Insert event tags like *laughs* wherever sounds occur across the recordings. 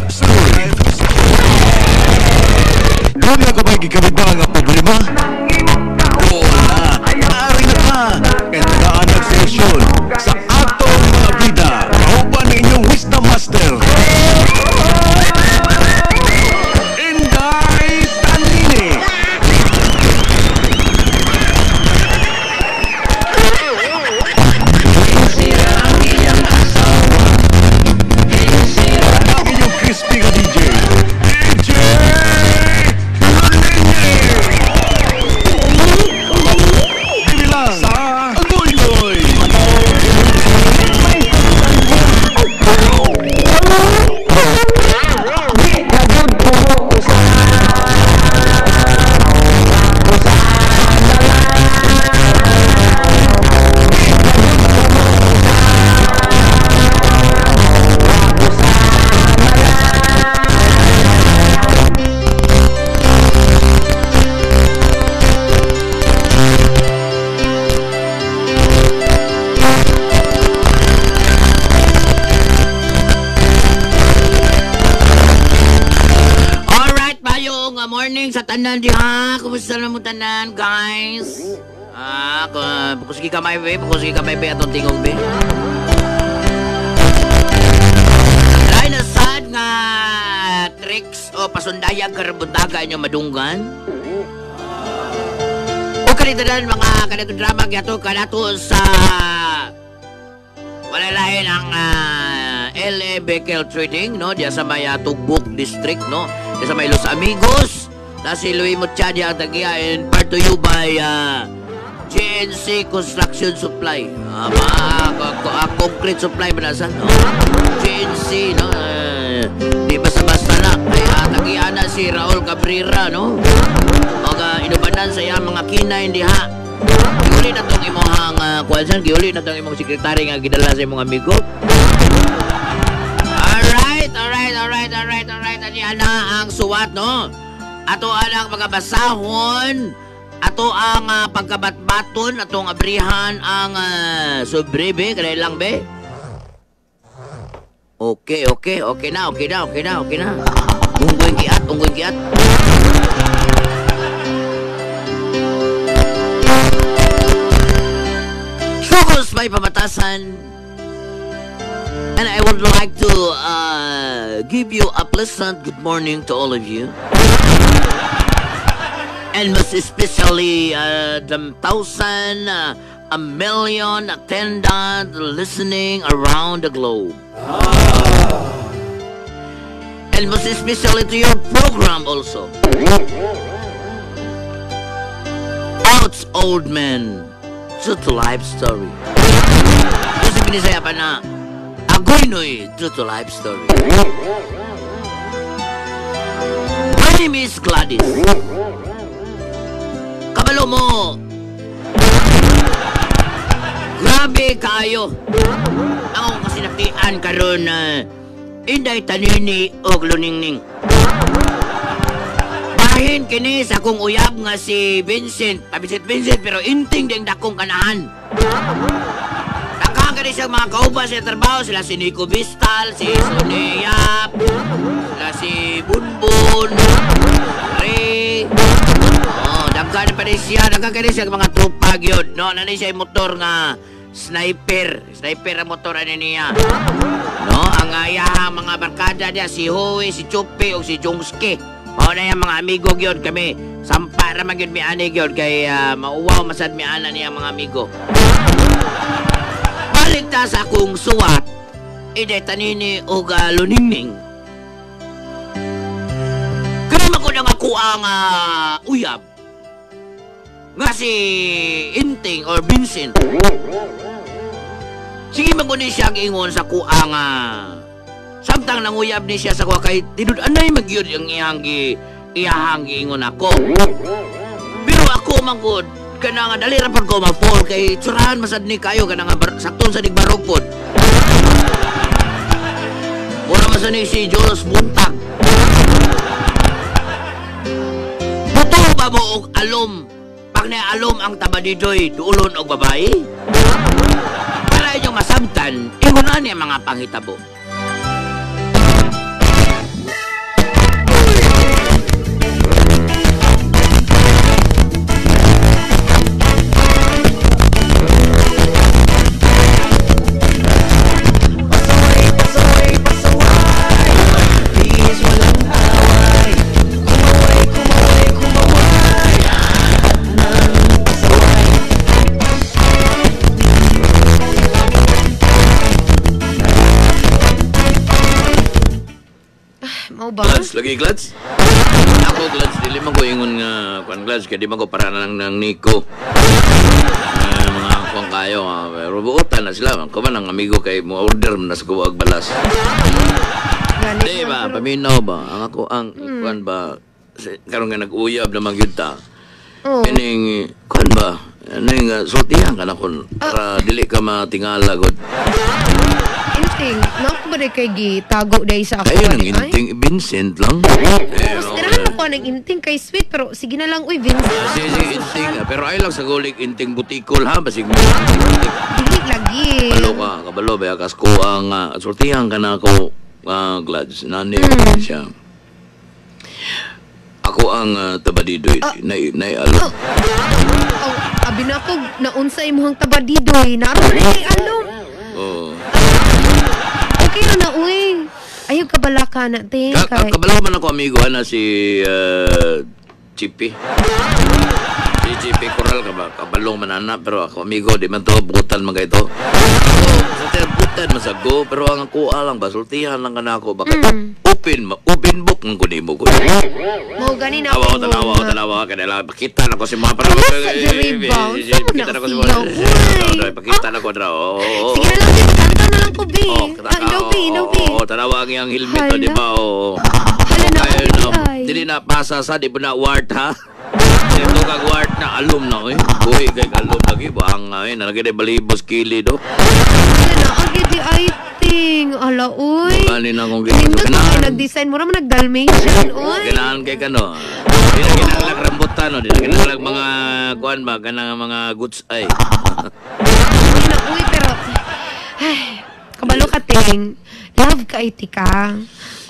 life story. Doon nga kapag ikabita nga problema. Wala, morning sa tanan diha. Kumusta na mo tanan, guys? Ah, uh, pukusgi ka may be, pukusgi ka may be atong tingog be. Dahil na sad nga tricks o pasundayag karabuntaga inyo madunggan. O kanito na mga kanito drama gato kanato sa wala lain ang ah, LA Beckel Trading, no? Diya sa may ah, Tugbok District, no? Diya sa may Los Amigos. Na si Louis Muchadia ang tagiyain. Part to you by ah, GNC Construction Supply. Ah, mga ah, concrete supply ba nasa, no? GNC, no? Eh, di basta-basta na. Ay, ah, tagiyan na si Raul Cabrera, no? Mga inubanan sa iyang mga kinay diha. Giuli na tong imong uh, kuwansan, giuli na tong imong sekretary nga gidala sa imong amigo. Alright, alright, alright, alright, alright. Ana ang suwat, no? Ato ang pagkabasahon. Ato ang uh, pagkabatbaton, atong abrihan ang uh, sobre, be. Kanay lang, be. Okay, okay, okay na, okay na, okay na, okay na. Unggoy kiat, unggoy kiat. Focus may pamatasan. And I would like to uh, give you a pleasant good morning to all of you. And most especially uh, the thousand, uh, a million attendant listening around the globe. And most especially to your program also. Outs Old Man. True to life story. Kasi pinisaya pa na Agoy Noy True to life story. Name is Gladys. Kabalo mo. Grabe kayo. Ako kasi nakian karon na Inday tanini og luningning. Bahin kini sa akong uyab nga si Vincent, pa Vincent Vincent pero inting ding dakong kanahan. Dakang kani siya mga kauban sa trabaho sila si Nico Vistal, si Soneyap, sila si Bunbun, Ray. Oh, daghan pa rin siya, daghan kani siya mga tropa gyud, no? Nani siya yung motor nga sniper, sniper ang motor ani niya. No, ang ayahang mga barkada niya si Hoey, si Chupi o si Jongski. Mao na yung mga amigo gyud kami. Sampa ra man gyud mi ani gyud kay ah, mauwaw masad mi ana niya mga amigo. Balik ta sa akong suwat. Ide tanini og uh, luningning. Kani man ko nang ako ah, uyab. Nga si Inting or Vincent. Sige maguni siya ang ingon sa kuang. Samtang nanguyab ni siya sa kuha kay tidud anay magyud ang iyang gi iyahang giingon ako. Pero ako mangkod kana nga dali ra pag ko kay tsurahan masad ni kayo kana nga sakton sa digbarog pod. Man sa ni si Jules Buntag. Buto ba mo og alom? Pag na alom ang tabadidoy, duulon og babae? Para inyong masabtan, ingon na niya mga panghitabo. Mau ba? Glads, lagi glads. Ako glads, dili man ko ingon nga kuan glads kay di man ko para lang ng Nico. Ah, mga kuan kayo ah, pero buotan na sila. Ko man ang amigo kay mo order na sa kuwag balas. Di ba, paminaw ba? Ang ako ang kuan ba karon nga nag-uyab na magyud ta. Oo. Kining kuan ba? Ano yung uh, sultihan ka na kun para dili ka matingala gud. Inting, naku ba kay gitago dahil sa ako? Kayo nang inting Vincent lang. Mas ganahan ako ng inting kay sweet, pero sige na lang, uy, Vincent. Sige, sige, inting. ah, Pero ay lang sa gulik inting butikol ha. Basig mo. Dili lagi. Kabalo ka. Kabalo ba? Kas ko ang uh, sultihan ka na ako uh, glads. Nani siya. Ako ang uh, tabadidoy. Ah. Nay, nay, alo. Oh, abi na ako, naunsa imuhang tabadidoy. Naroon na kay alom. Oh. Okay na na, uy. Ayaw ka bala ka na, te. Ka, ka, Kay... kabalo man ako amigo na si uh, Chippy. Si Chippy Coral ka ba? Kabalong man ana pero ako amigo di man to butan man kay to. Sa so, butan masago pero ang ako alang ba sultihan lang kana ako baka Mm. open open book ng kunimo ko. Mau gani na ako. tanawa tanawa ka nila. Pakita na ko si mga para. Sa rebound? Saan mo Pakita na ko si nasiyaw, uy? mga. Pakita na ko draw. Sige na lang. Kanta na lang ko, B. Oh, Ah, ikaw, B. Ikaw, B. Oo, tanawa ang iyang helmet, Hala. di ba? Oo. Hala na. Dili na pasa sa, di po na wart, ha? Ito kag wart na alum na, eh. Buhi kay alum lagi, buhang nga, eh. Nalagay na balibos kili, do. Na, agi di ay ting. Ala, uy. Bali na akong gito. Nindot kayo nag-design mo naman nag-dalmatian, uy. Ganahan kay kano. Di na kinalag rambutan, no. Di na kinalag mga, kuan ba, kanang mga goods, ay. Uy, pero... Ay, kabalo ka, ting. Love ka, iti ka.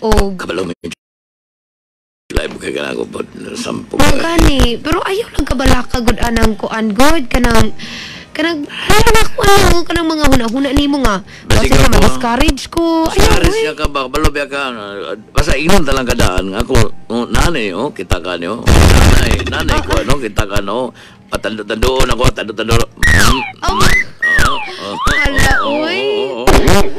O, Kabalo mo live kay kanang ko po, sampo. o gani. Pero ayaw lang kabala ka, good anang kuan, good. Kanang, kanang, lalo na ko, ano, kanang mga huna-huna ni mo nga. Basi Basta ka ka, po. ma-discourage ko. Uy. siya ka ba? Kabalo ba ka? Basta inom talang kadaan. Ako, oh, nanay, oh, kita ka niyo. Nanay, nanay ko, ano, kita ka, no. Patando-tandoon ako, tando-tando. Oh, Hala, uy.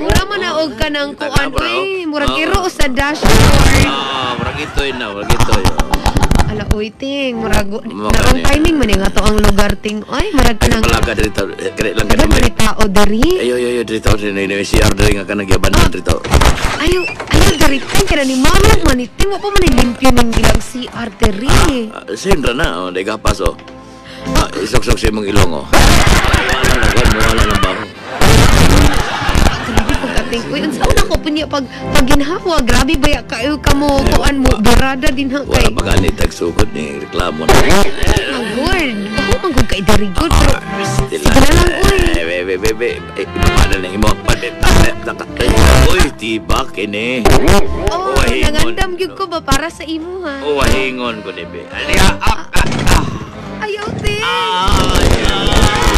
Mura man na og ka ng kuan, uy. Mura kiro sa dashboard. Ah, murag ito na, murag ito. Ala, uy, ting. Murag, naong timing man eh, nga to ang lugar, ting. Uy, murag ka Ay, ng... palaga dito, kaya lang ka Dagan naman. man tao dari. Ayo, ayo, ayo, dito, dito, dito, CR dito, nga ka nagyaban dito. Ayaw, ayaw dari. Ting, kaya ni mama man eh. Ting, wapa man eh, limpyo ng ilang si artery. Ah, Sindra na, oh, di kapas, oh. Ah, isok-sok sa imong ilong, oh. Wala na, wala, wala na ba? Pagkating. Uy, ang saan ako punya pag, pag ginhawa. Grabe ba ya kayo ka mo, kuan mo, barada din ha Wala kay. pa ganit, tagsugod ni reklamo na. Ang word. Ako man kung kay dari good, pero... Sige na lang, uy. Be, be, be, be. Eh, paano na imo? Uy, tibak, ini. Oh, nangandam gyud ko ba para sa imo ha? Uwahingon ko ni be. Ani, ah, ah, ah, Ayaw, ting. ah,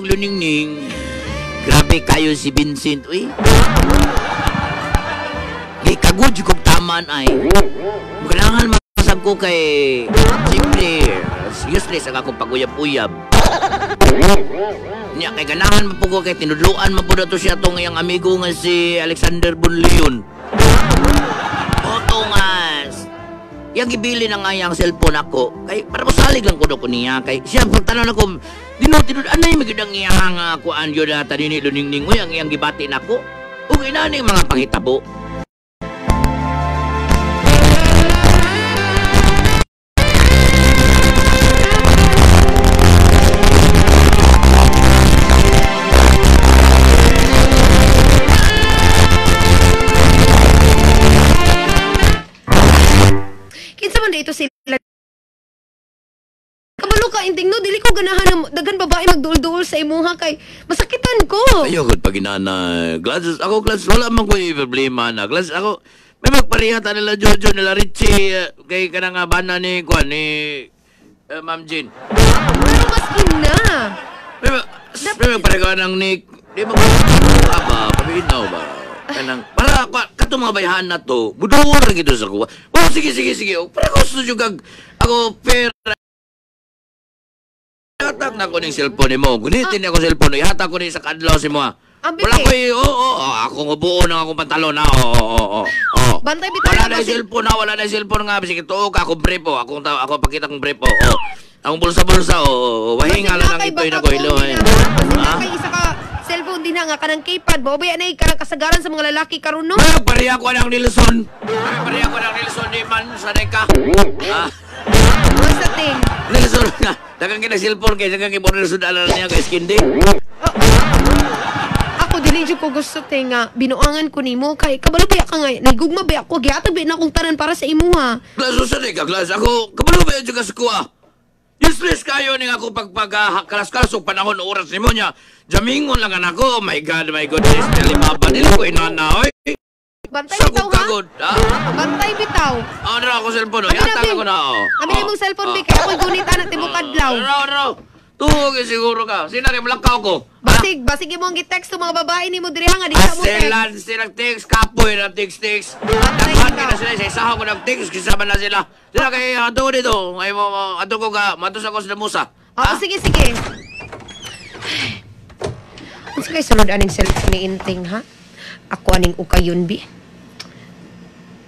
yung luningning. Grabe kayo si Vincent, uy. Di kagod yung kong taman ay. Kailangan masag ko kay... Siyempre, useless ang akong paguyab-uyab. Nya kay ganahan po ko kay tinudluan na to siya tong iyang amigo nga si Alexander Bonleon. Oto nga. Yang gibili na nga yung cellphone ako. Kay para ko salig lang ko do ko niya kay siya pagtanan ako dino tinud anay magidang iya nga ako anyo na tanini luningning uy ang iyang gibati nako. Ug ina ni mga pangitabo. Kabalo ka inting no dili ko ganahan na dagan babae magduol-duol sa imuha kay masakitan ko. Ayo gud pag inana glasses ako glasses wala man ko problema na glasses ako May magparihata nila Jojo nila Richie uh, kay kanang nga bana ni Kwan ni uh, Ma'am Jean. Pero mas ina. May, mag- may magparigaw ng Nick. Di ba ba ba? Pabinaw ba? Kanang, para ka, kato mga bayahan na to, budura gito sa kuha. Oh, sige, sige, sige. Oh, para gusto nyo kag, ako, pera. Ihatag na ko ng cellphone mo. Gunitin niya ko cellphone. Ihatag ko ni sa kadlaw si mo. ah. Ang Wala ko eh, oo, oh, oh, ako nga buo na akong pantalon na, oo, oo, oo, oo. Bantay bitaw Wala na yung cellphone na, wala na yung cellphone nga. Sige, tuo ka, ako brepo. Ako, ta- ako pakita kong brepo. Oh. Ang bulsa-bulsa, oh, oh. Wahinga lang ang ito'y na ko, ilo. eh. Ha? Isa ka cellphone din nga kanang keypad. Bobaya na kanang kasagaran sa mga lalaki karon no. May pariya ko ng Nilsson. Pariya ko ng Nilsson di man sa deka. Ah, What's the thing? Nilsson nga. Dagang kina cellphone kay dagang Nilsson ala niya kay skin day. Ako dili jud ko gusto te nga binuangan ko nimo kay kabalo ba ka nga nagugma ba ako gihatag ba na akong tanan para sa imuha. Klaso sa deka, klas ako. Kabalo ba yung sa kuha? Useless kayo ni ako pagpag kalas-kalas o panahon oras nimo niya. Jamingon lang ako. Oh my God, my goodness. Dili ko inanaoy. Bantay Sa bitaw ha. kagod. Ha? Bantay bitaw. Ano na ako cellphone? Abi na, Yatag Bing. ako na. oh. Abi na mong cellphone bi kay ako'y gunit anak timo kadlaw. Ano, ano? Tuhog eh, siguro ka. Sinari, malakaw ko. Basig, basig mo ang gi-text to mga babae nimo diri ha nga di ka mo text. Aselan sila text kapoy na text text. Ka. na sila sa isahan ko ng text kasama na sila. Sila kay ato dito. Ay mo mo- ato ko ka matos ako sa musa. Oh, sige sige. Unsa kay sunod aning cellphone ni Inting ha? Ako aning ukayon bi.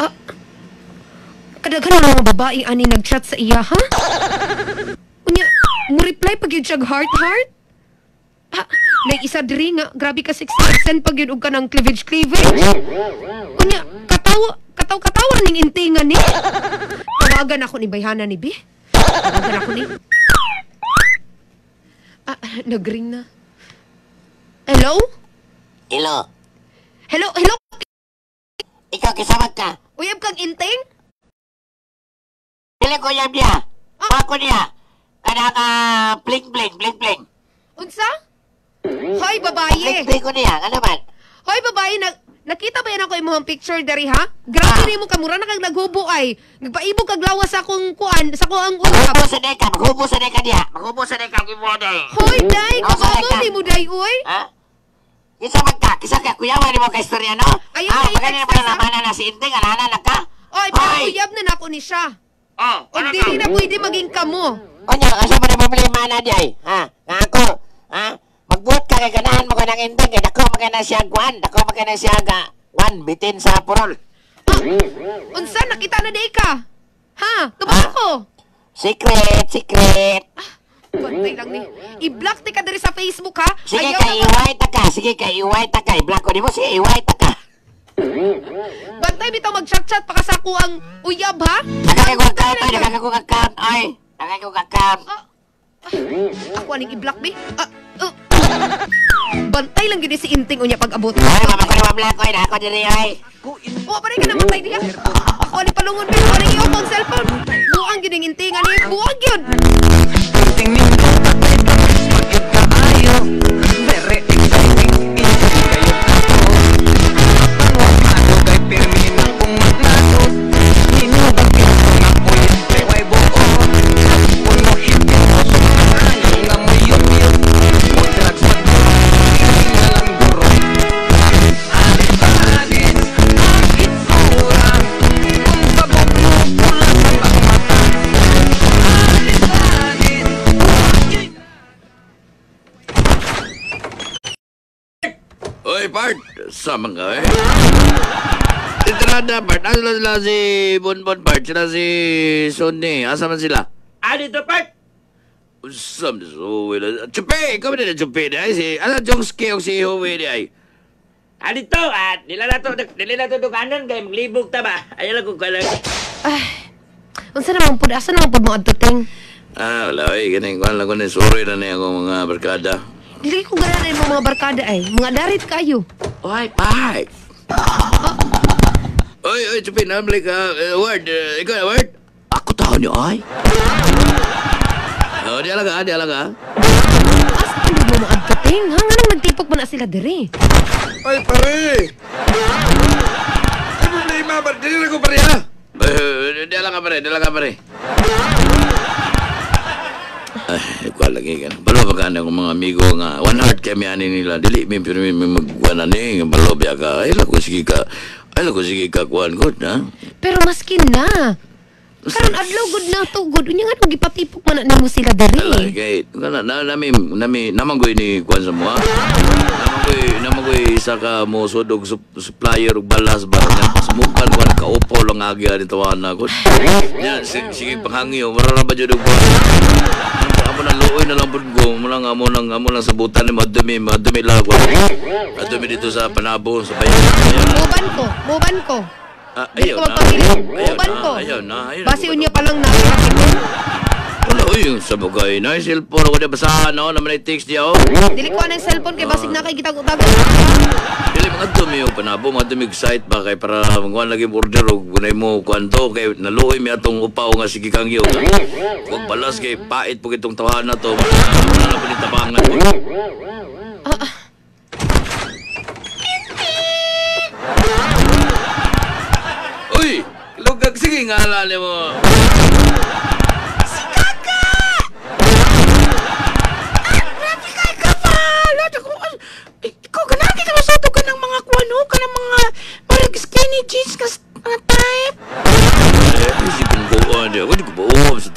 Ah. Kadaghan na mga babae ani nag-chat sa iya ha? Unya, mo reply pag yun siyag heart heart? Ah, na isa diri nga, grabe ka 60% pag yun og ka ng cleavage cleavage. Unya, katawa, kataw katawa ning intingan ni. Tawagan ako ni Bayhana ni Bi. Tawagan ako ni. Ah, nagring na. Hello? Ilo, Hello, hello? ikaw kisabag ka. Uyab kang inting? Pili ko yan niya. Pako niya. Kada ka bling bling bling bling. Unsa? Hoy, babaye. Bling bling ko niya. Ano man? Hoy, babaye, na, nakita ba yan ako imong picture dari ha? Grabe Ah. ni mo kamura na kag naghubo ay. Nagpaibog kag lawas sa akong kuan, sa kuang ulap. Maghubo sa deka. Maghubo sa deka niya. Maghubo sa deka. Kimo day. Hoy, day, Asa kababaw ka? ni mo day, uy. Ha? Kisabag ka. Kisa ka. Kuyawa ni mo ka istorya, no? Ayun, ha? ayun, Pagkanya pa na na naman na si Inting. Alana na ka. Oy, pero Hoy! uyab na nako ni siya. Oh, O dili na pwede maging kamo. Onya, asa pa na problema na diay? Ha? Nga ako, ha? Magbuot ka kay ganahan mo ka ng indang, kay dako magana siya guan, dako magana siya ga, guan, bitin sa purol. Unsa nakita na day ka? Ha? Kabalo Ah. ko. Secret, secret. Bantay lang ni. I-block ti ka diri sa Facebook ha. Sige Ayaw kay iway ta ka, sige kay iway ta ka, i-block ko di mo, sige iway ta ka. Bantay bitaw mag-chat-chat pa ka sa kuang uyab ha. Nakakay ko account, ay, nakakay ko account, ay. Nakakay ko account. Ako aning i-block bi. Ah, uh. Bantay lang gid si Inting unya pag abot. Ay, mama ko ni mablock ko, na ako diri, ay. O pa rin ka namatay diya. Ako aning palungon bi, ako aning iyong cellphone. Buang gid ang Inting ani, buang gyud. Tingin ko patay na Oy, Bart. Sama ka eh. Entrada, Bart. Asa na sila si Bonbon, Bart? Sila si Sonny. Asa man sila? Ah, dito, Bart. Usam na Huwi na. Chupi! Ikaw na Chupi na? Ay, si, ano, Jongski o si Huwi ni ay? Ah, dito, at nila na to, nila na to dukanan, kay maglibog ta ba? Ayaw lang kung kalang. Ay. Unsa naman pud asa naman pud mo adto ting? Ah, wala. Ay, ganun ko lang ko na sorry na niya akong mga barkada. Dili ko ganahan mo mga barkada ay. Mga darit kayo. Oy, Bart! Oy, oy, Chupi, namalik ka. Uh, word, uh, ikaw na, Word? Ako tao niyo, ay? Oh, di alaga, di alaga. Asa pud mo mga adto ting? Ha nga nang nagtipok man na sila diri. Ay, pare! Ano na yung mabar? Dili dala ka pare, dala ka pare. Ay, ko lagi kan. Balo ba ka ng mga amigo nga one heart kami ani nila. Dili mi pero mi magwana ni balo biya ka. Ay la ko sige ka. Ay la ko sige ka kuan ko na. Pero maskin na. Karon adlaw gud na to gud. Unya nga gipatipok man na nimo sila diri. kay kana na nami nami naman ko ni kuan sa mo. Naman ko naman ko isa ka mo sudog sup- supplier ug balas ba nga sumukan ko ka upo lang agi ani tawana ko. Yan sige, sige panghangyo marara ba jud ko. Amo na luoy na lang pud ko mo lang amo lang amo lang sabutan ni madumi madumi lang ko. Madumi dito sa panabo sa bayan. Muban ko, muban ko. Ah, Dili ayaw ko na. magpapili. Ayaw Muban na, ko. ayaw na. ayaw na. Basi unya pa lang na pinakipon. Wala, uy, sa bagay na, yung cellphone ako na basahan, no? Naman ay text niya, oh. Dili ko ang cellphone kay basig na kay gitago-tago. Dili mga dumi yung panabo, mga dumi site ba kay para mga lagi order o gunay mo kwanto kay naluoy mi atong upaw nga sige kang iyo. Kung balas kay pait po itong tawahan na to. Wala na po ni tabangan sige nga alala mo. Ikaw ganang kita masato ka ng mga kuano ka ng mga parang skinny jeans ka type. Eh, isipin ko ano, ako ko ba uwam sa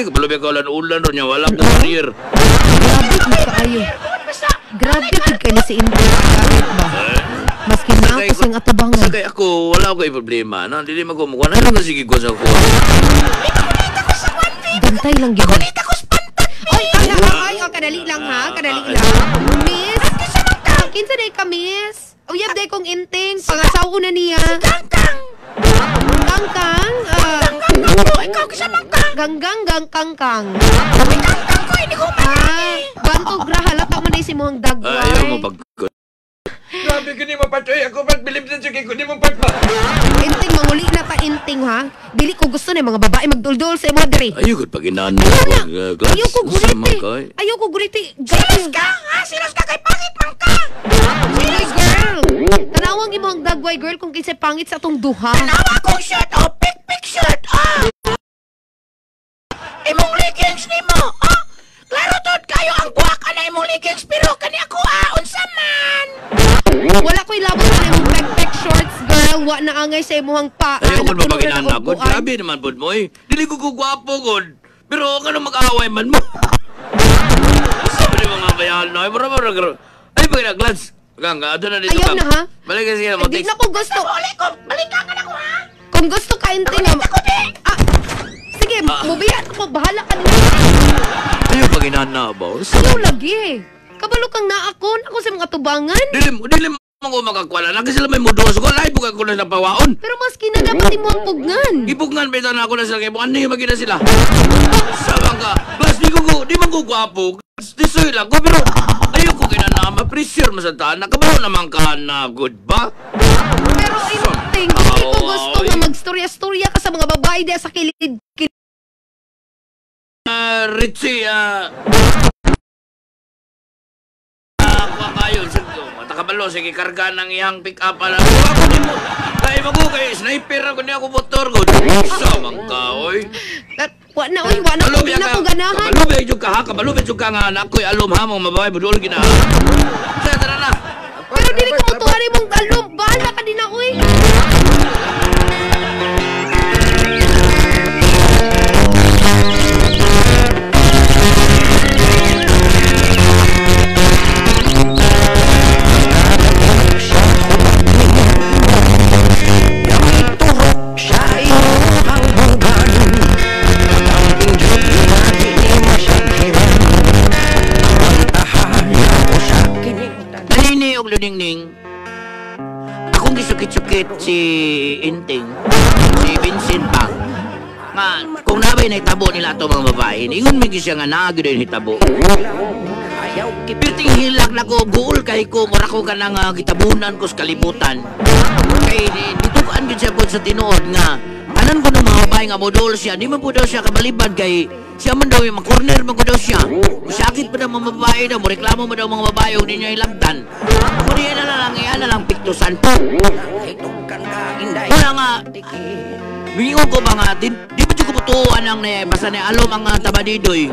lagi kaya lagi. Kabalo biya kaulan ulan ron wala ko career. Grabe kaayo. Basta, Grabe gud kay na si Inday kahit ba. Maski na ako sing atubangan. Sakay ako, wala ko problema. Na, dili man ko mukuha. Ano nga sige ko sa ko? Bantay lang gyud. Balita ko spantan. Ay, ay, ay, oh, kadali lang ha, kadali lang. Miss, ah, kinsa day ka, miss? Uyab day kong inting, pangasaw na niya. Kangkang. Kangkang, ah, Ako, ikaw kasama kang. ganggang gang kangkang. Kangkang ko, hindi ko Ah, bantog ra halata man day si mohang dagway. Ayaw mo pag... Grabe ko ni mapatoy. Ako ba't bilib na sige ko ni mapatpa. Inting manguli na ta inting ha. Dili ko gusto ni mga babae magduldul sa imong diri. Ayaw ko pag inano ko. uh, glass. Ayaw ko guliti. eh. Ayaw ko guliti. Silos ka, ha? Silos ka kay pangit man ka. Girl. Tanawang imong dagway girl kung kinsay pangit sa atong duha. Nawa kong shirt, oh, pick, pick shirt, ah. Imong leggings ni mo, ah. Klaro tod kayo ang buwak na imong leggings, pero kani ako, ah, unsa man. Wala ko'y labot sa imong backpack shorts, girl. Wa na angay sa imong pa. Ayaw ko Napuno ba na inano ko? Grabe naman po mo eh. Dili ko kugwapo ko. Pero kano mag-away man mo. *laughs* Sabi ni mga bayan na. Ay, bro, bro, bro. Ay, pag na, glance. Gang, ato na dito. Ayaw na, ha? Balik ka siya. Hindi na ko gusto. Balik ko, balik ka ka na ko, ha. Kung gusto ka inting Balik ako, di. Ah, sige, Ah. mubiya ako. Bahala ka nila. Ayaw pag inana ba? Ayaw lagi. Kabalo kang naakon. Ako sa mga tubangan. Dili mo, mo ko makakwala. Lagi sila may mudos ko. Lahi po ko na sa pawaon. Pero maski na dapat mo ang pugnan. Ipugngan ba ito na ako na sila kay Ano yung magina sila? Sama ka. Plus, di ko ko, di man ko gwapo. Disoy lang ko, pero ayaw ko kinana. Ma-pressure mo sa tahan. Nakabalo naman ka na good ba? Pero inting, hindi ko gusto nga magstorya-storya ka sa mga babae diya sa kilid. kilid. Ah, Richie, ah... Ah, kuha kayo. Sige, matakabalo. Sige, karga ng iyang pick-up. Alam ko, ako di mo. Kaya mo ko, kay sniper ako di ako motor ko. Samang ka, oy. Wa na, uy, wa na, ya na ko ganahan. Kabalubay jud ka ha. Kabalubay jud ka nga anak ko'y alom ha. Mga mababae, budol gina. Sa tara na. Pero dili ko mutuhan mong alom. Bahala ka din na, uy. Luningning. Akong gisukit-sukit si Inting. Si Vincent pa. Nga, kung nabay na hitabo nila ito mga babae, ingon may siya nga naagyo din hitabo. Pirting hilak na ko, guol kay ko, mura ko ka nang kitabunan ko sa kalibutan. Kay di- ditugaan gid siya po sa tinuod nga, anan ko ng mga babae nga modol siya, di man po daw siya kabalibad kay Siya man daw yung makorner man siya. Sakit pa daw mga babae daw. Reklamo mo daw mga babae huwag ninyo ilagdan. Kung niya na lang, iyan na lang piktusan. Wala nga. Mingon ko ba nga, di, di ba ko putuan ang ne, basta na alom ang tabadidoy.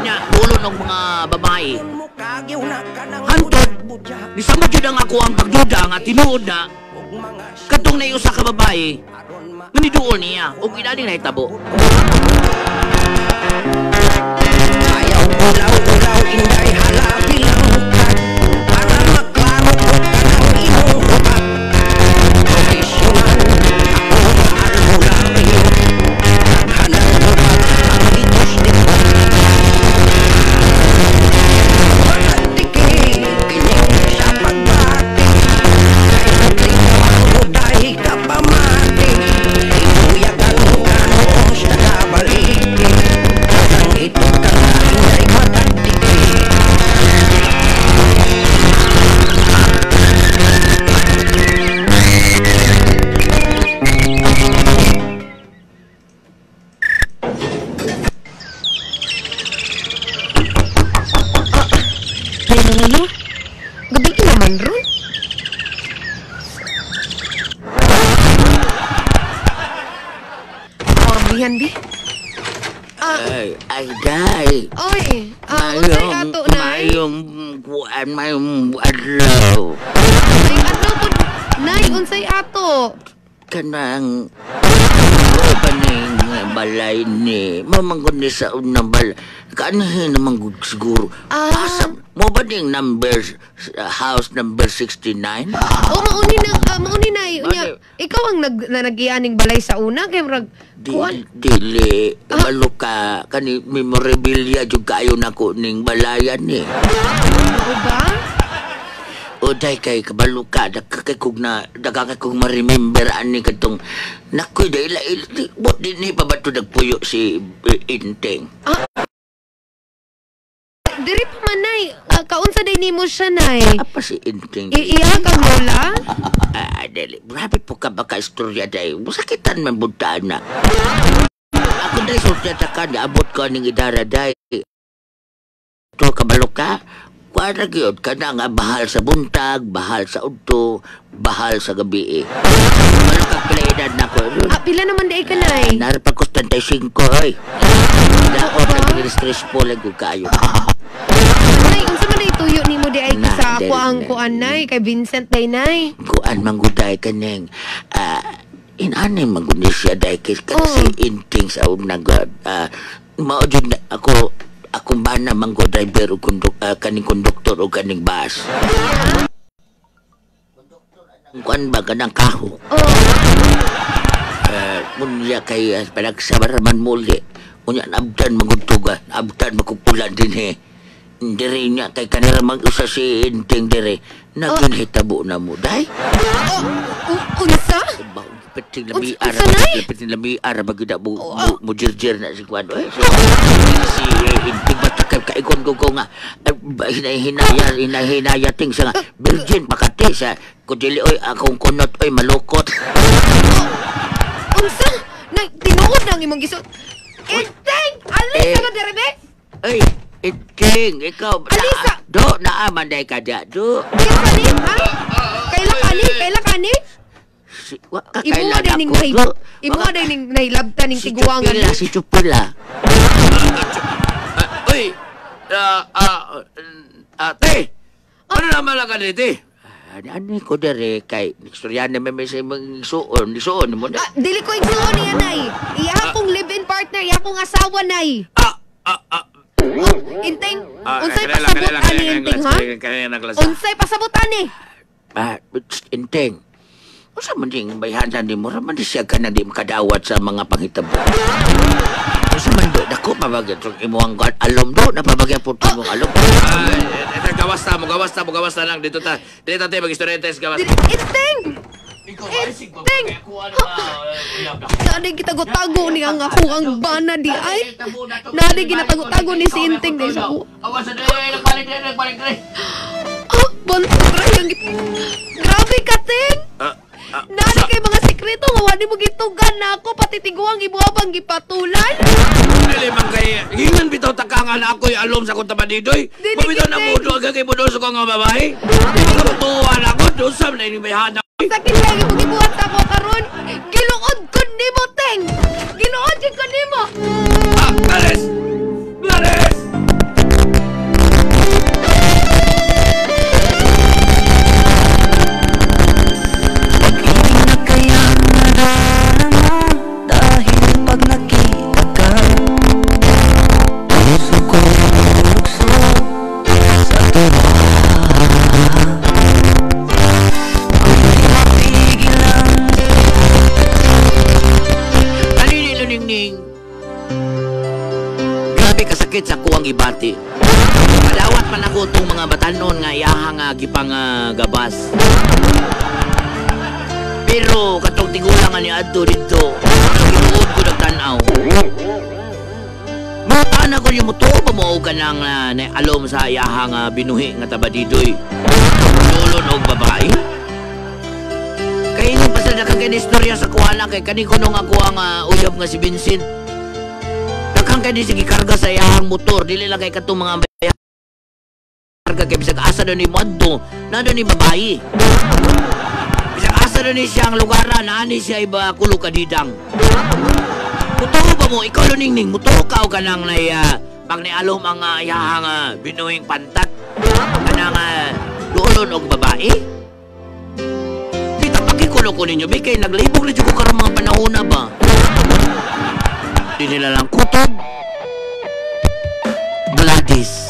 Nya, ulo ng mga babae. Hantod, di sama jud ang ako ang pagduda nga tinuod na. Katong na usa ka babae, maniduol niya, o kinali na itabo. Ayaw ulaw-ulaw inday Bi. Ah, Ay, ay, day. oy. Ah, unsay ato na. mayong kuan, mayong adlaw. Ay, ano po? Nay, unsay ato. Kanang o paning balay ni mamanggon ni sa unang balay kanahin naman gud siguro Ah. Asa, mo ba ding number uh, house number 69 O, mauni na, ah, mauni na. Unya, Ano? ikaw ang nag, na nagianing balay sa una. Kaya marag, kuwan. Di, dili kabalo ka kani memorabilia jud kayo nako ning balayan ni Ano ba? o day kay kabalo ka dagkakay kog na dagkakay kog ma-remember ani kadtong nakoy ila bot din ni pa ba to nagpuyo si eh, Inteng Diri pa man, nay. Ah, kaunsa day nimo siya, nay. apa si Inteng I- iya kang lola? *laughs* Ah, dali. Grabe po ka baka istorya day. Masakitan man buntaan na. Ako day sortya ta ka, naabot ko ning idara day. To kabalo ka, Kuara gyud ka na nga bahal sa buntag, bahal sa udto, bahal sa gabi. Kabalo ka pala edad na ko. Ah, pila naman day ka, nay. Narapan ko 35, oy. Daot na stressful lang ko kayo. *laughs* Nay, unsa man day tuyo nimo di ay sa ako ang kuan, nay. Kay Vincent day, nay. kuan mangguday kaneng ah inani mangguni siya dahil kasi Oh. inting sa unang uh, mao jud na ako akong bana manggo driver o konduk, ah, kaning konduktor o kaning bus. Kuan ba kanang kaho? Oh, Uh, munya kay uh, panagsabaraman muli. Unya nabdan maguntuga, nabdan makupulan din he. Diri niya kay kanira mag-usa si Inting diri. Naginhitabo na mo, day. u- unsa? Ba, peting lami Unsa- ara, unsa, Nay? peting lami ara bagi da bu Oh, bu- na si kuan. Eh, so, si inting bata kay kaikon ko ko nga eh, ba- hinay hinaya hinay hinaya ting sa nga virgin pakati sa kudili oy akong kunot oy malukot. Unsa? Nay, tinuod ang imong gisot. Inteng! Alis Eh. ka ba diri, be? Ay, inting ikaw Alisa! na, do naaman day ka da do. Kaya kani, ha? Kaila kani? Kaila kani? Si, wa kailan day ning nay, ka- day ning nailabta ning si tiguangan. Chupila, si Chupila. Uy! Ah, ah, ah, te! Ano naman lang ka dito? Ano ko dere kay istorya na may may suon, ni suon mo na. Ah, dili ko igsuon niya, nay. Iya akong live-in partner, iya akong asawa, nay. Ah, ah, ah. Inteng, Ah, unsay kanila lang, pasabot kanila lang, ani kanila inteng, lang, ha? kanila- kanila lang klase. Unsay pasabot ani? Ah, inteng. Usa man ding bayhanan ni mo raman di siya ka na di makadawat sa mga panghitabo. Usa man do dako mabagyan tong imuang god alom do napabagyan po mong alom. Ah, eh, eh, gawas ta mo, gawas ta mo, gawas ta lang. Dito ta, dito ta, te, mag-istorya tayo sa gawas. Dili, inteng! Inteng! Naday gitago-tago ni ang ako ang bana di ay. Naday ginatago-tago ni si inteng di sa ako. Awas na dali, nagbalik dali, nagbalik dali. Ah, yung git... Grabe ka, Ting! Ah, Ah, Nani kay mga sekreto nga wani mo gitugan na ako pati tiguang ibuhabang gipatulan. Dili man kay hingan bitaw takangan ako'y alom sa kong tabadidoy. Dili, Mabitaw na mudo agad kay mudo sa kong nga babae. Dili ka matuwan ako. Dusam na ining may hanap. Sakit lagi mo gibuhat ako karon. Giluod ko nimo teng. Giluod ko nimo. Ah, Gladys! Man ako itong mga batanon nga iyahang nga gipang ah, gabas. Pero katong tigulang nga ni Adto dito, ginuod ko nagtanaw. Mata ko yung muto pa mo ka nang uh, alom sa iyahang ah, binuhi nga tabadidoy. Lulon og babae. Kaya hindi pa sa nakagani istorya sa kuwana kay kani ko nung ako ang ah, uyab nga si Vincent. Daghang kay di sige karga sa iyahang motor, dili lang kay katong mga Karga kay bisag asa do ni Maddo, na do ni babae. Bisag asa do ni siyang lugaran, naani siya iba kulo kadidang. Mutuo ba mo, ikaw luningning, mutuo ka o kanang na uh, pag nialom ang uh, iyahang ah, binuhing pantat. Kanang uh, luolon og babae. Kita pakikulo ko ninyo, may kay naglibog na ko karong mga panahon na ba? Di nila lang kutob. Gladys.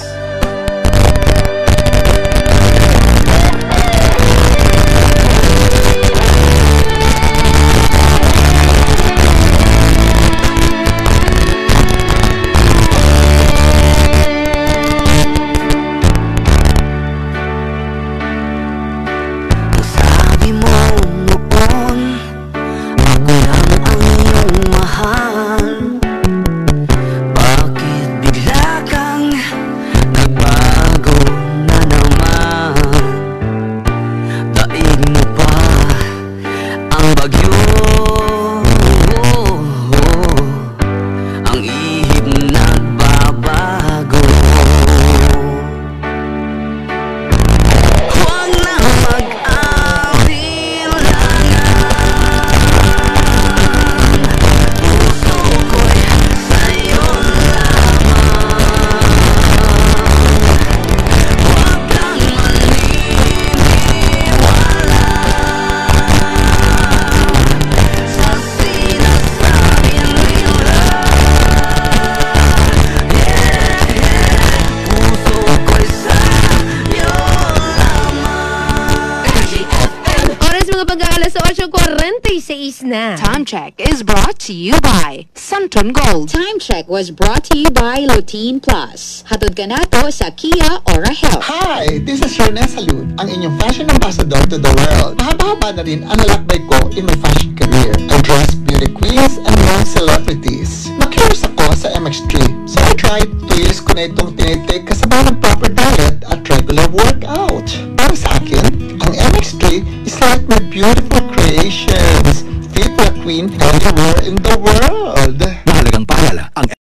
8.46 na. Time check is brought to you by Santon Gold. Time check was brought to you by Lotine Plus. Hatod ka na to sa Kia Aura Health. Hi! This is Rene Salud, ang inyong fashion ambassador to the world. Mahaba-haba na rin ang lalakbay ko in my fashion career. I dress beauty queens and young celebrities. Ako sa MX3, so I tried 2 years ko na itong tinitake kasabay ng proper diet at regular workout. Para sa akin, ang MX3 is like my beautiful creations. Fit for a queen anywhere in the world. Mahalagang paalala, ang